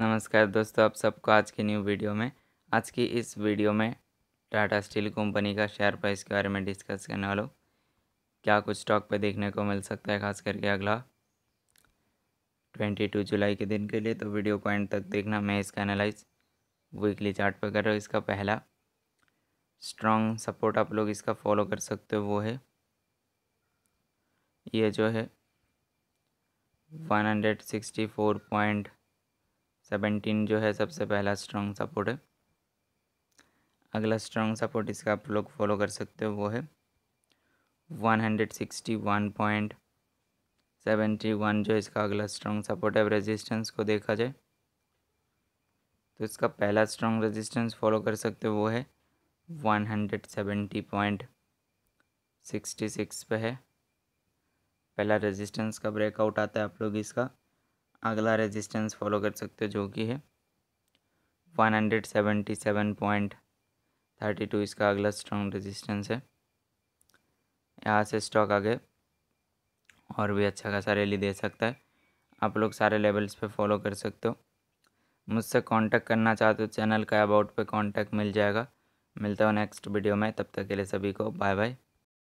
नमस्कार दोस्तों, आप सबको आज की न्यू वीडियो में। आज की इस वीडियो में टाटा स्टील कंपनी का शेयर प्राइस के बारे में डिस्कस करने वालों क्या कुछ स्टॉक पे देखने को मिल सकता है, खास करके अगला 22 जुलाई के दिन के लिए। तो वीडियो को एंड तक देखना, मैं इसका एनालाइज वीकली चार्ट पर कर रहा हूँ। इसका पहला स्ट्रॉन्ग सपोर्ट आप लोग इसका फॉलो कर सकते हो, वो है, ये जो है one hundred sixty four point seventeen जो है सबसे पहला स्ट्रॉन्ग सपोर्ट है। अगला स्ट्रॉन्ग सपोर्ट इसका आप लोग फॉलो कर सकते हो, वो है one hundred sixty one point seventy one जो इसका अगला स्ट्रॉन्ग सपोर्ट है। रेजिस्टेंस को देखा जाए तो इसका पहला स्ट्रॉन्ग रेजिस्टेंस फॉलो कर सकते हो, वो है one hundred seventy point sixty six पे है। पहला रेजिस्टेंस का ब्रेकआउट आता है आप लोग इसका। अगला रेजिस्टेंस फॉलो कर सकते हो जो कि है one hundred seventy seven point thirty two इसका अगला स्ट्रॉन्ग रेजिस्टेंस है। यहाँ से स्टॉक आगे और भी अच्छा खासा रैली दे सकता है। आप लोग सारे लेवल्स पे फॉलो कर सकते हो। मुझसे कांटेक्ट करना चाहते हो चैनल का अबाउट पे कांटेक्ट मिल जाएगा। मिलता हूँ नेक्स्ट वीडियो में, तब तक के लिए सभी को बाय बाय